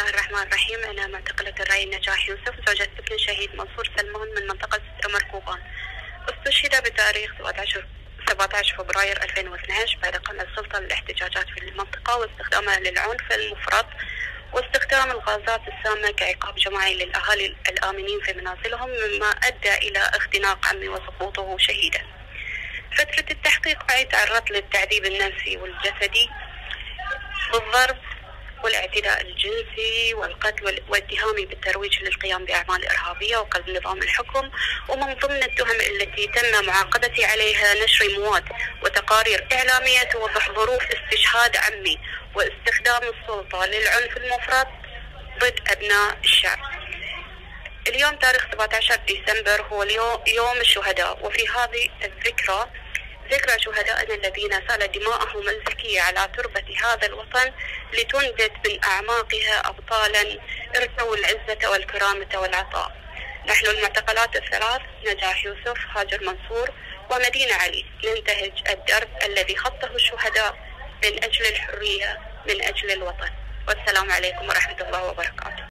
الله الرحمن الرحيم. أنا معتقلة الرأي نجاح يوسف زوجة ابن الشهيد منصور سلمان من منطقة مركوبان استشهد بتاريخ 17 17 فبراير 2012 بعد قمع السلطة للاحتجاجات في المنطقة واستخدامها للعنف المفرط واستخدام الغازات السامة كعقاب جماعي للأهالي الآمنين في منازلهم مما أدى إلى اختناق عمي وسقوطه شهيدا. فترة التحقيق معي تعرضت للتعذيب النفسي والجسدي بالضرب والاعتداء الجنسي والقتل واتهامي بالترويج للقيام بأعمال إرهابية وقلب نظام الحكم. ومن ضمن التهم التي تم معاقبتي عليها نشر مواد وتقارير إعلامية توضح ظروف استشهاد عمي واستخدام السلطة للعنف المفرط ضد أبناء الشعب. اليوم تاريخ 17 ديسمبر هو يوم الشهداء. وفي هذه الذكرى ذكرى شهدائنا الذين سالت دماءهم الزكية على تربة هذا الوطن لتنبت من أعماقها أبطالا ارثوا العزة والكرامة والعطاء. نحن المعتقلات الثلاث نجاح يوسف هاجر منصور ومدينة علي. ننتهج الدرب الذي خطه الشهداء من أجل الحرية من أجل الوطن. والسلام عليكم ورحمة الله وبركاته.